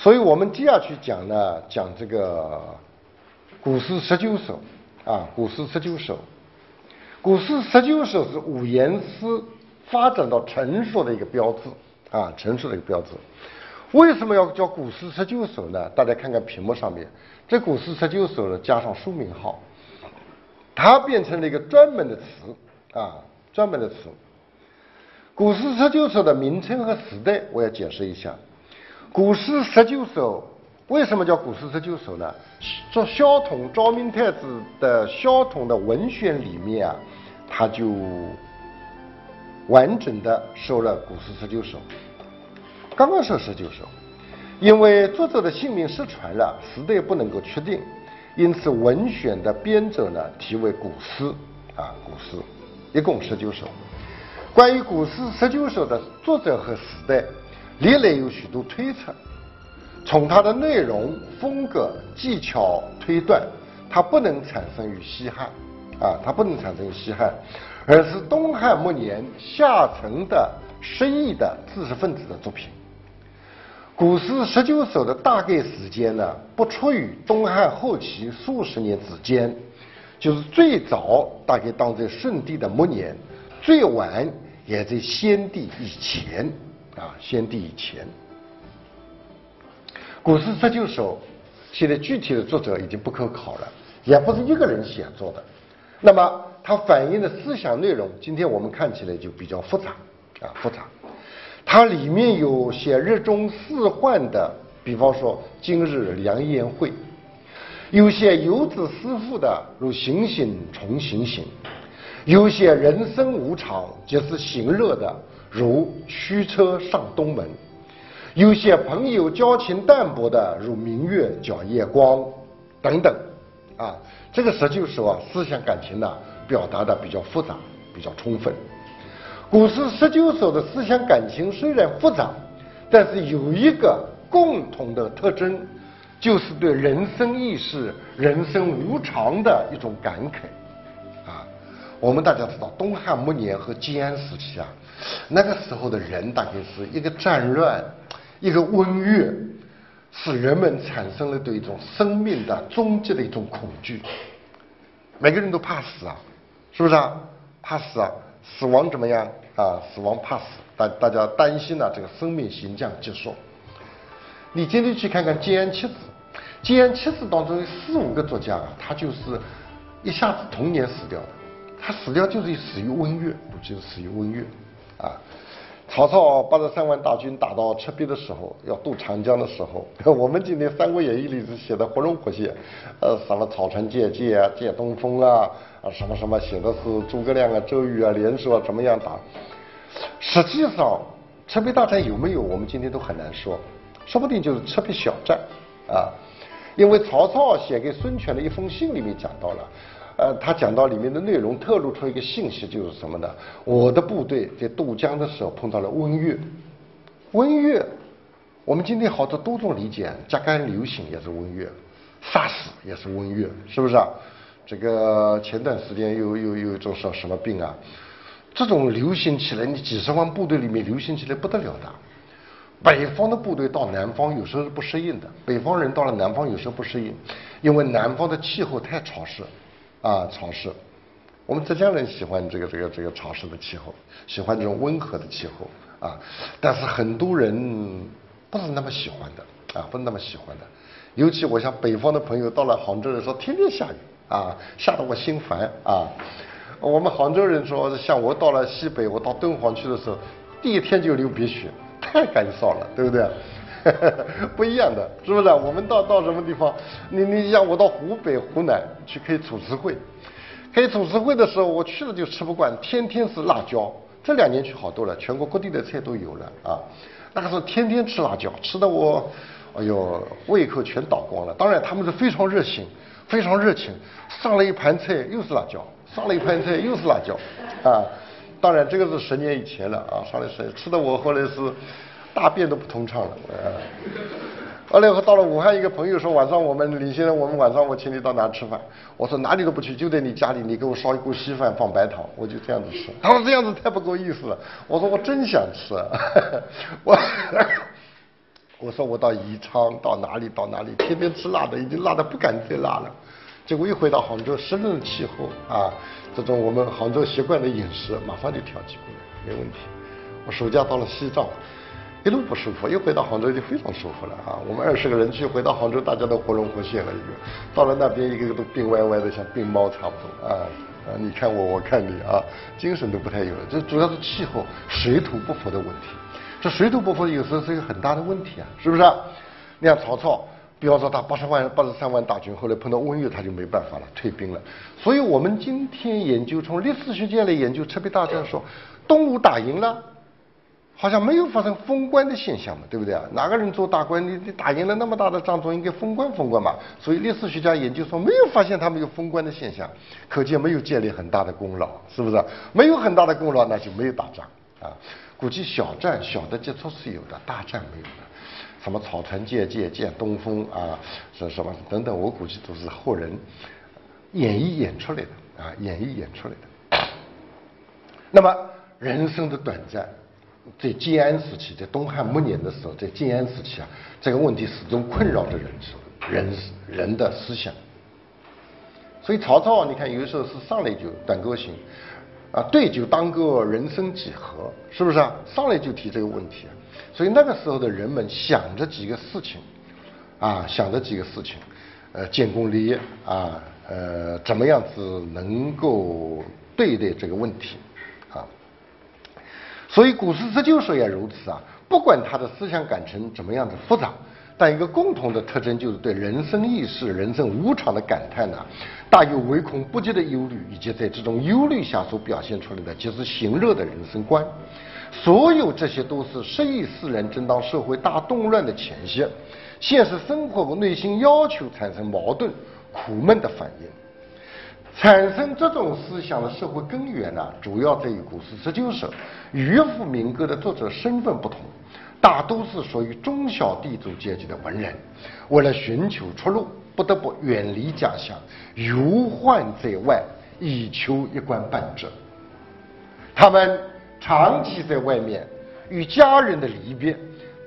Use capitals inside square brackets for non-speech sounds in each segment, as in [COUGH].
所以我们接下去讲呢，讲这个古诗十九首啊，古诗十九首，古诗十九首是五言诗发展到成熟的一个标志啊，成熟的一个标志。为什么要叫古诗十九首呢？大家看看屏幕上面，这古诗十九首呢加上书名号，它变成了一个专门的词啊，专门的词。古诗十九首的名称和时代，我要解释一下。古诗十九首为什么叫古诗十九首呢？做萧统昭明太子的萧统的文选里面啊，他就完整的收了古诗十九首。刚刚说十九首，因为作者的姓名失传了，时代不能够确定，因此文选的编者呢题为古诗啊，古诗一共十九首。关于古诗十九首的作者和时代，历来有许多推测。从它的内容、风格、技巧推断，它不能产生于西汉，啊，它不能产生于西汉，而是东汉末年下层的失意的知识分子的作品。古诗十九首的大概时间呢，不出于东汉后期数十年之间，就是最早大概当在舜帝的末年，最晚。也在先帝以前啊，先帝以前，古诗十九首，现在具体的作者已经不可考了，也不是一个人写作的。那么它反映的思想内容，今天我们看起来就比较复杂啊，复杂。它里面有些日中四换的，比方说今日良宴会；有些游子思妇的，如行行重行行。有些人生无常，即是行乐的，如驱车上东门；有些朋友交情淡薄的，如明月皎夜光等等。啊，这个十九首啊，思想感情呢，表达的比较复杂，比较充分。古诗十九首的思想感情虽然复杂，但是有一个共同的特征，就是对人生易逝、人生无常的一种感慨。我们大家知道，东汉末年和建安时期啊，那个时候的人大概是一个战乱，一个瘟疫，使人们产生了对一种生命的终极的一种恐惧。每个人都怕死啊，是不是啊？怕死啊，死亡怎么样啊？死亡怕死，大大家担心呢，这个生命行将结束。你今天去看看建安七子，建安七子当中有四五个作家啊，他就是一下子同年死掉的。他死掉就是死于瘟疫，就是死于瘟疫，啊！曹操八十三万大军打到赤壁的时候，要渡长江的时候，[LAUGHS] 我们今天《三国演义》里是写的活龙活现，呃，什么草船借箭啊，借东风啊，啊，什么什么写的是诸葛亮啊、周瑜啊联手啊怎么样打？实际上，赤壁大战有没有，我们今天都很难说，说不定就是赤壁小战，啊，因为曹操写给孙权的一封信里面讲到了。呃，他讲到里面的内容，透露出一个信息，就是什么呢？我的部队在渡江的时候碰到了瘟疫，瘟疫，我们今天好多多种理解，甲肝流行也是瘟疫，SARS 也是瘟疫，是不是啊？这个前段时间又又有一种什什么病啊？这种流行起来，你几十万部队里面流行起来不得了的。北方的部队到南方有时候是不适应的，北方人到了南方有时候不适应，因为南方的气候太潮湿。啊，潮湿，我们浙江人喜欢这个这个这个潮湿的气候，喜欢这种温和的气候啊。但是很多人不是那么喜欢的啊，不是那么喜欢的。尤其我像北方的朋友到了杭州的时候，天天下雨啊，下得我心烦啊。我们杭州人说，像我到了西北，我到敦煌去的时候，第一天就流鼻血，太干燥了，对不对？[LAUGHS] 不一样的，是不是？我们到到什么地方？你你像我到湖北、湖南去开楚辞会，开楚辞会的时候，我去了就吃不惯，天天是辣椒。这两年去好多了，全国各地的菜都有了啊。那个时候天天吃辣椒，吃的我，哎呦，胃口全倒光了。当然他们是非常热情，非常热情，上了一盘菜又是辣椒，上了一盘菜又是辣椒，啊。当然这个是十年以前了啊，上了十吃的我后来是。大便都不通畅了，呃，完了以后到了武汉，一个朋友说晚上我们李先生，我们晚上我请你到哪吃饭？我说哪里都不去，就在你家里，你给我烧一锅稀饭放白糖，我就这样子吃。他说这样子太不够意思了。我说我真想吃，我 [LAUGHS] 我说我到宜昌，到哪里到哪里，天天吃辣的，已经辣的不敢再辣了。结果一回到杭州，湿润的气候啊，这种我们杭州习惯的饮食，马上就调剂过来，没问题。我暑假到了西藏，一路不舒服，一回到杭州就非常舒服了啊。我们二十个人去，回到杭州，大家都活龙活现了，一个到了那边，一个个都病歪歪的，像病猫差不多啊啊！你看我，我看你啊，精神都不太有了。这主要是气候水土不服的问题。这水土不服有时候是一个很大的问题啊，是不是？啊你看曹操，比方说他八十万、八十三万大军，后来碰到瘟疫，他就没办法了，退兵了。所以我们今天研究从历史学界来研究赤壁大战，说东吴打赢了，好像没有发生封官的现象嘛，对不对啊？哪个人做大官，你你打赢了那么大的仗，总应该封官封官嘛。所以历史学家研究说没有发现他们有封官的现象，可见没有建立很大的功劳，是不是？没有很大的功劳，那就没有打仗啊。估计小战小的接触是有的，大战没有的。什么草船借箭、借东风啊，什什么等等，我估计都是后人演绎演出来的啊，演绎演出来的。那么人生的短暂，在建安时期，在东汉末年的时候，在建安时期啊，这个问题始终困扰着人人人的思想。所以曹操，你看有的时候是上来就短歌行。啊，对酒当歌，人生几何？是不是啊？上来就提这个问题啊，所以那个时候的人们想着几个事情，啊，想着几个事情，呃，建功立业啊，呃，怎么样子能够对待这个问题，所以古诗十九首也如此啊，不管他的思想感情怎么样的复杂。但一个共同的特征就是对人生意识、人生无常的感叹呢，大有唯恐不及的忧虑，以及在这种忧虑下所表现出来的即是行乐的人生观。所有这些都是失意世人正当社会大动乱的前夕，现实生活和内心要求产生矛盾、苦闷的反应。产生这种思想的社会根源呢，主要在于古诗十九首乐府民歌的作者身份不同。大都是属于中小地主阶级的文人，为了寻求出路，不得不远离家乡，游宦在外，以求一官半职。他们长期在外面，与家人的离别，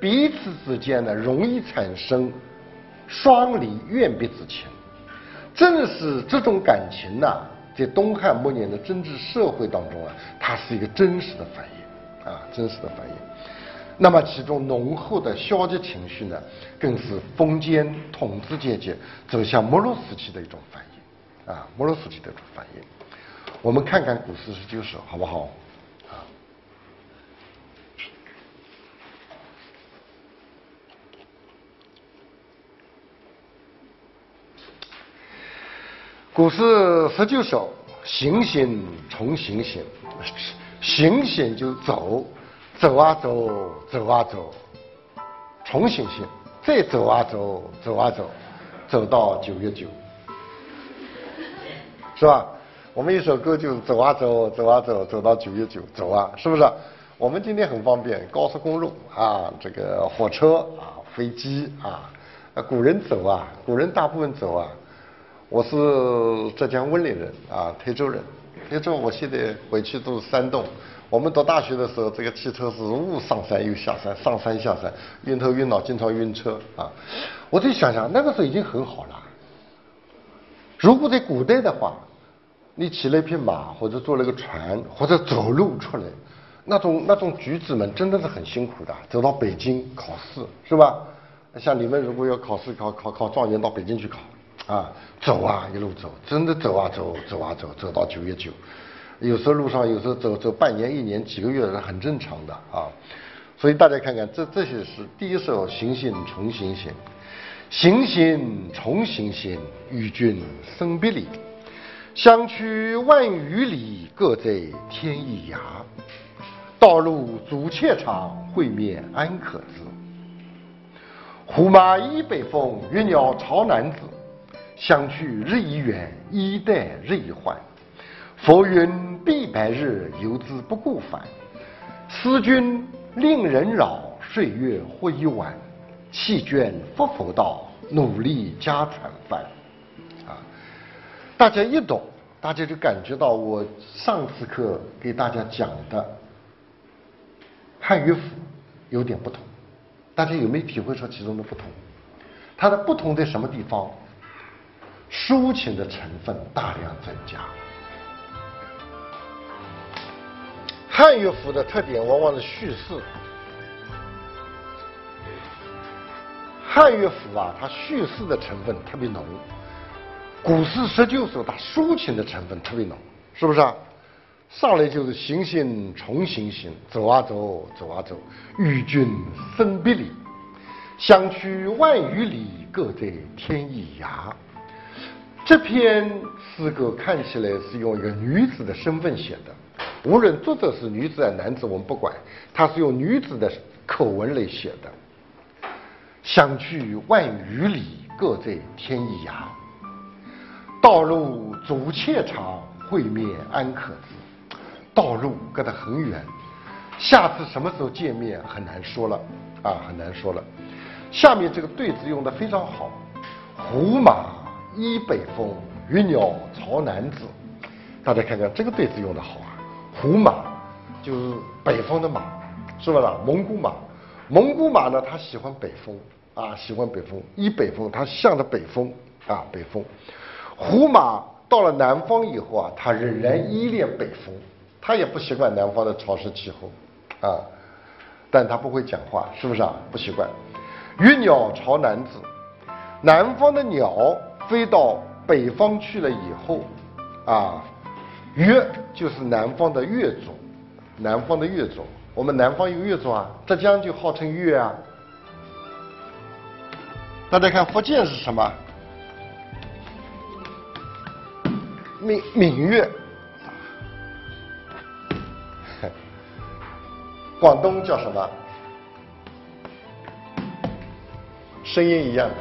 彼此之间呢，容易产生双离怨别之情。正是这种感情呢，在东汉末年的政治社会当中啊，它是一个真实的反应啊，真实的反应。那么，其中浓厚的消极情绪呢，更是封建统治阶级走向没落时期的一种反应，啊，没落时期的一种反应。我们看看古诗十九首，好不好？啊，古诗十九首，行行重行行，行行就走。走啊走，走啊走，重行行，再走啊走，走啊走，走到九月九，是吧？我们一首歌就走啊走，走啊走，走到九月九，走啊，是不是？我们今天很方便，高速公路啊，这个火车啊，飞机啊，古人走啊，古人大部分走啊。我是浙江温岭人啊，台州人，台州我现在回去都是山洞。我们读大学的时候，这个汽车是误上山又下山，上山下山，晕头晕脑，经常晕车啊！我再想想，那个时候已经很好了。如果在古代的话，你骑了一匹马，或者坐了个船，或者走路出来，那种那种举子们真的是很辛苦的，走到北京考试是吧？像你们如果要考试考考考状元，到北京去考啊，走啊一路走，真的走啊走，走啊走，走到九月九。有时候路上，有时候走走半年、一年、几个月是很正常的啊。所以大家看看，这这些是第一首《行行重行行》，行行重行行，与君生别离，相去万余里，各在天一涯。道路阻且长，会面安可知？胡马依北风，月鸟巢南子。相去日已远，衣带日已还。浮云蔽白日，游子不顾返。思君令人扰，岁月忽已晚。弃卷复佛道，努力加餐饭。啊，大家一懂，大家就感觉到我上次课给大家讲的汉乐府有点不同。大家有没有体会出其中的不同？它的不同在什么地方？抒情的成分大量增加。汉乐府的特点往往是叙事。汉乐府啊，它叙事的成分特别浓；古诗十九首，它抒情的成分特别浓，是不是啊？上来就是行行重行行，走啊走，走啊走，与君生别离，相去万余里，各在天一涯。这篇诗歌看起来是用一个女子的身份写的。无论作者是女子还是男子，我们不管，他是用女子的口吻来写的。相去万余里，各在天涯。道路阻且长，会面安可知？道路隔得很远，下次什么时候见面很难说了啊，很难说了。下面这个对子用的非常好，胡马依北风，鱼鸟巢南子。大家看看这个对子用的好啊。胡马就是北方的马，是不是啊？蒙古马，蒙古马呢，它喜欢北风啊，喜欢北风，依北风，它向着北风啊，北风。胡马到了南方以后啊，它仍然依恋北风，它也不习惯南方的潮湿气候啊，但它不会讲话，是不是啊？不习惯。鱼鸟巢南子，南方的鸟飞到北方去了以后啊。月就是南方的月种，南方的月种，我们南方有月种啊，浙江就号称月啊。大家看福建是什么？闽闽粤。[LAUGHS] 广东叫什么？声音一样的，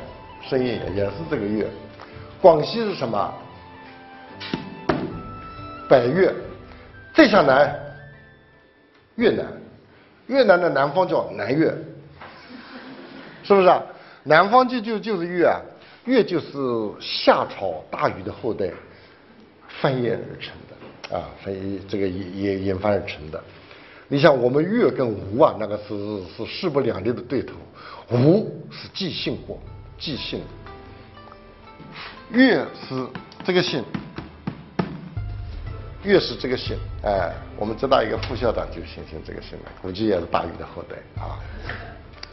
声音也也是这个月。广西是什么？北越，再向南，越南，越南的南方叫南越，是不是啊？南方就就就是越啊，越就是夏朝大禹的后代翻译而成的。啊，翻译这个演演演翻而成的。你像我们越跟吴啊，那个是是势不两立的对头，吴是寄信国，寄信，越是这个姓。越是这个姓，哎，我们浙大一个副校长就姓姓这个姓的，估计也是大禹的后代啊，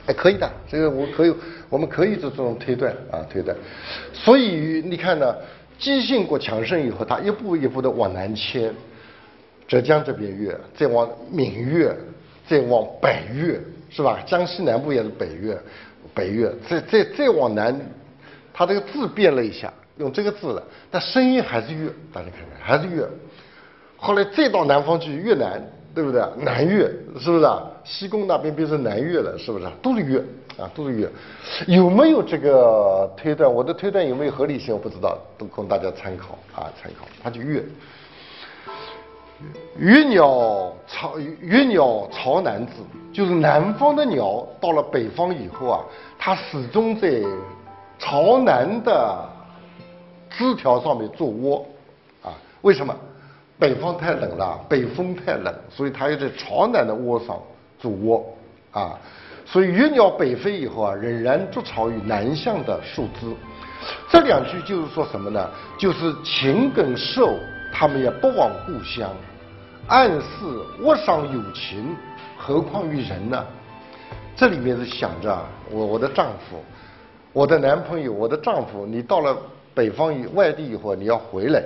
哎，可以的，这个我可以，我们可以做这种推断啊，推断。所以你看呢，姬姓国强盛以后，他一步一步的往南迁，浙江这边越，再往闽越，再往北越，是吧？江西南部也是北越，北越，再再再往南，他这个字变了一下，用这个字了，但声音还是越，大家看看，还是越。后来再到南方去越南，对不对？南越是不是啊？西贡那边变成南越了，是不是？啊都是越啊，都是越。有没有这个推断？我的推断有没有合理性？我不知道，都供大家参考啊，参考。它就越。越鸟巢越鸟巢南子，就是南方的鸟到了北方以后啊，它始终在朝南的枝条上面做窝啊？为什么？北方太冷了，北风太冷，所以它要在朝南的窝上做窝啊。所以鱼鸟北飞以后啊，仍然筑巢于南向的树枝。这两句就是说什么呢？就是禽跟兽，它们也不忘故乡，暗示窝上有情，何况于人呢？这里面是想着我我的丈夫，我的男朋友，我的丈夫，你到了北方以外地以后，你要回来。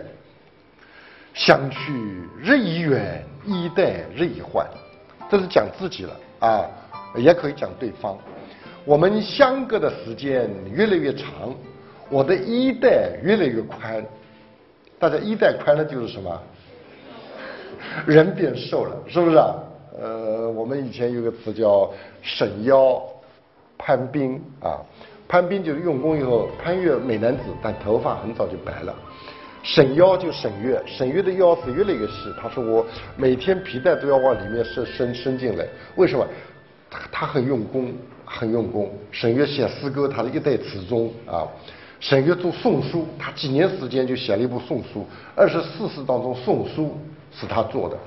相去日已远，衣带日已换，这是讲自己了啊，也可以讲对方。我们相隔的时间越来越长，我的衣带越来越宽。大家衣带宽了就是什么？人变瘦了，是不是啊？呃，我们以前有个词叫沈腰攀冰啊，潘斌就是用功以后潘越美男子，但头发很早就白了。沈腰就沈月，沈月的腰是越来越细。他说我每天皮带都要往里面伸伸伸进来，为什么？他他很用功，很用功。沈月写诗歌，他的一代词宗啊。沈月做宋书，他几年时间就写了一部宋书，二十四史当中宋书是他做的。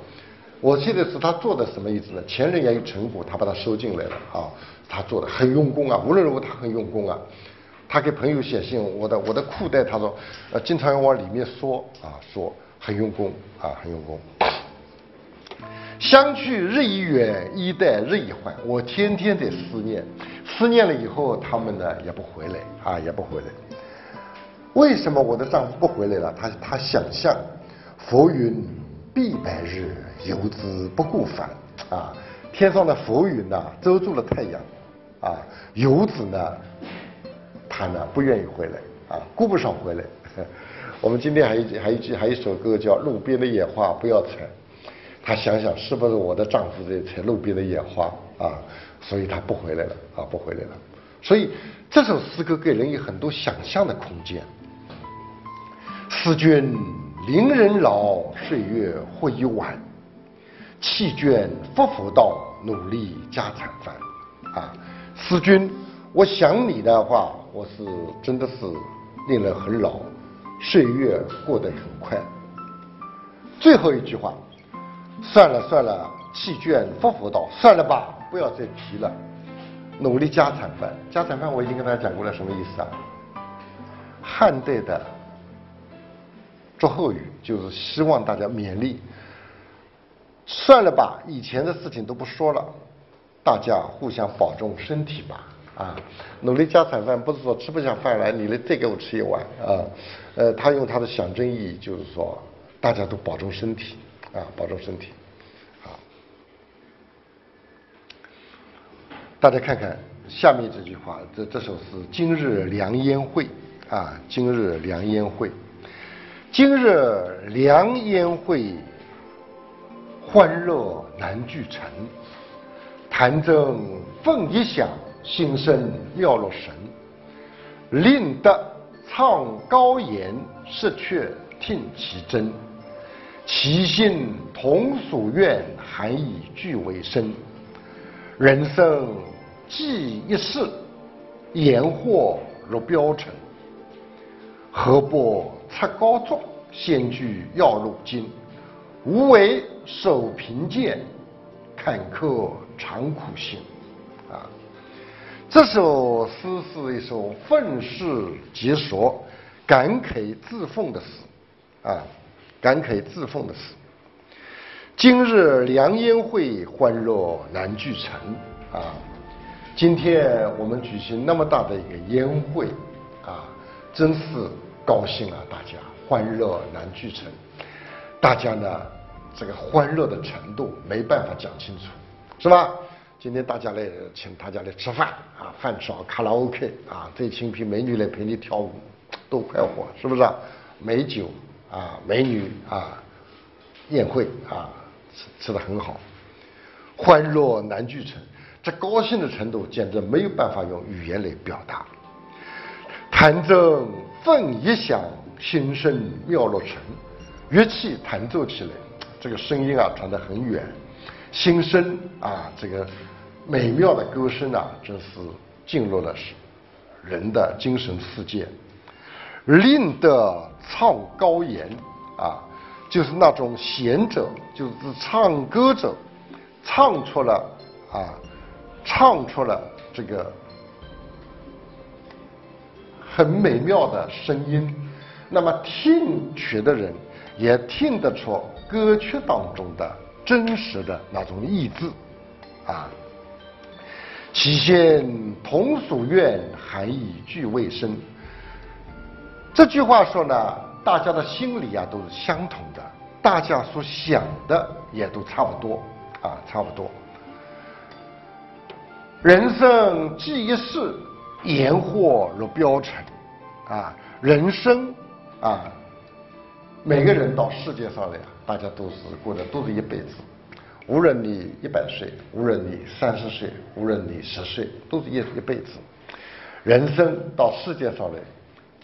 我记得是他做的什么意思呢？前人也有成果，他把它收进来了啊。他做的很用功啊，无论如何他很用功啊。他给朋友写信，我的我的裤带，他说，呃，经常要往里面缩啊，缩，很用功啊，很用功。相去日已远，衣带日已还。我天天在思念，思念了以后，他们呢也不回来啊，也不回来。为什么我的丈夫不回来了？他他想象，浮云必白日，游子不顾返啊。天上的浮云呐，遮住了太阳啊。游子呢，他呢不愿意回来啊，顾不上回来。[LAUGHS] 我们今天还一还一句还有一首歌叫《路边的野花不要采》。他想想是不是我的丈夫在采路边的野花啊？所以他不回来了啊，不回来了。所以这首诗歌给人有很多想象的空间。思君邻人老，岁月或已晚。弃卷复复道，努力家产饭。啊，思君，我想你的话，我是真的是令人很老，岁月过得很快。最后一句话。算了算了，弃卷复复道，算了吧，不要再提了。努力家产饭，家产饭我已经跟大家讲过了，什么意思啊？汉代的祝后语就是希望大家勉励。算了吧，以前的事情都不说了，大家互相保重身体吧。啊，努力家产饭不是说吃不下饭来，你来再给我吃一碗啊。呃，他用他的象征意义，就是说大家都保重身体。啊，保重身体，好。大家看看下面这句话，这这首是“今日良烟会”啊，“今日良烟会”，“今日良烟会，欢乐难聚成。弹筝凤一响，心生妙落神。令得唱高言，失却听其真。”其心同属愿，还以俱为深。人生寄一世，言祸如标尘。何不测高足，先具要入京？无为守贫贱，坎坷常苦心。啊，这首诗是一首愤世嫉俗、感慨自奉的诗。啊。感慨自奉的诗：今日良烟会，欢乐难聚成。啊，今天我们举行那么大的一个烟会，啊，真是高兴啊！大家欢乐难聚成，大家呢，这个欢乐的程度没办法讲清楚，是吧？今天大家来请大家来吃饭，啊，饭少，卡拉 OK，啊，再请批美女来陪你跳舞，多快活，是不是？美酒。啊，美女啊，宴会啊，吃吃的很好，欢乐难聚成，这高兴的程度简直没有办法用语言来表达。弹筝凤一响，心声妙落成，乐器弹奏起来，这个声音啊传得很远，心声啊，这个美妙的歌声啊，真是进入了人的精神世界。令得唱高言啊，就是那种贤者，就是唱歌者，唱出了啊，唱出了这个很美妙的声音。那么听曲的人也听得出歌曲当中的真实的那种意志啊。其先同属愿，还以俱未生。这句话说呢，大家的心理啊都是相同的，大家所想的也都差不多啊，差不多。人生寄一世，言祸如标尘啊，人生啊，每个人到世界上来，大家都是过的都是一辈子，无论你一百岁，无论你三十岁，无论你十岁，都是一一辈子。人生到世界上来。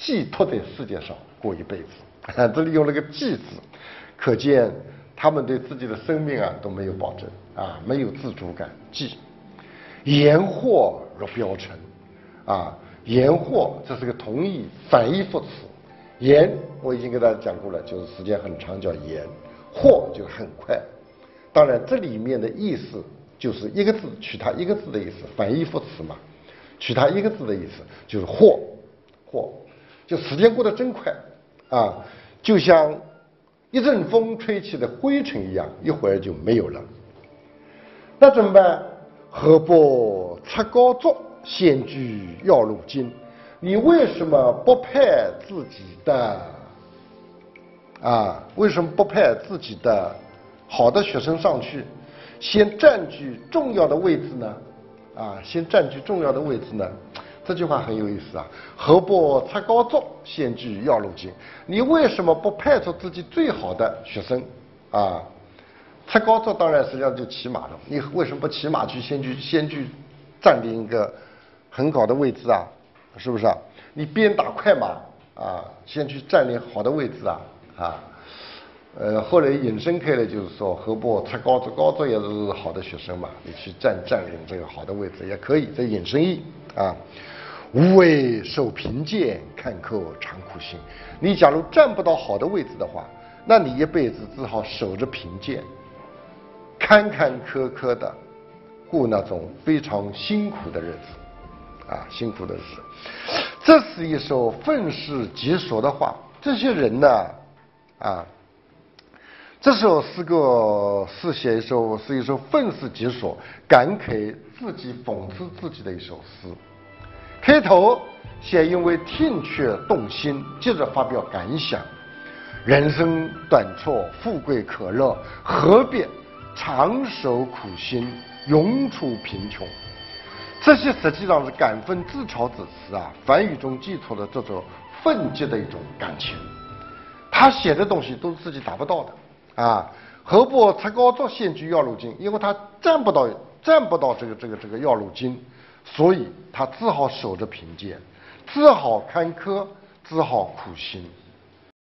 寄托在世界上过一辈子，[LAUGHS] 这里用了个“寄”字，可见他们对自己的生命啊都没有保证啊，没有自主感。寄，言祸若标成，啊，言祸这是个同义反义副词。言我已经给大家讲过了，就是时间很长叫言，祸就很快。当然，这里面的意思就是一个字取它一个字的意思，反义副词嘛，取它一个字的意思就是祸，祸，就时间过得真快啊，就像一阵风吹起的灰尘一样，一会儿就没有了。那怎么办？何不出高足，先居要路津？你为什么不派自己的啊？为什么不派自己的好的学生上去，先占据重要的位置呢？啊，先占据重要的位置呢？这句话很有意思啊！何不出高座，先居要路津？你为什么不派出自己最好的学生啊？出高座当然实际上就骑马了。你为什么不骑马去先去先去占领一个很好的位置啊？是不是啊？你鞭打快马啊，先去占领好的位置啊啊，呃，后来引申开了，就是说何不他高足？高足也是好的学生嘛，你去占占领这个好的位置也可以，这引申义啊。无为受贫贱，坎坷尝苦心。你假如占不到好的位置的话，那你一辈子只好守着贫贱，坎坎坷坷的过那种非常辛苦的日子。啊，辛苦的日子。这是一首愤世嫉俗的话。这些人呢，啊，这首诗歌是写一首是一首愤世嫉俗、感慨自己、讽刺自己的一首诗。开头先因为听却动心，接着发表感想：人生短促，富贵可乐，何必长守苦心，永处贫穷？这些实际上是感愤自嘲之词啊，梵语中寄托的这种愤激的一种感情。他写的东西都是自己达不到的啊。何不出高足，先居要路津？因为他占不到，占不到这个这个这个要路津，所以他只好守着贫贱，只好坎坷，只好苦心。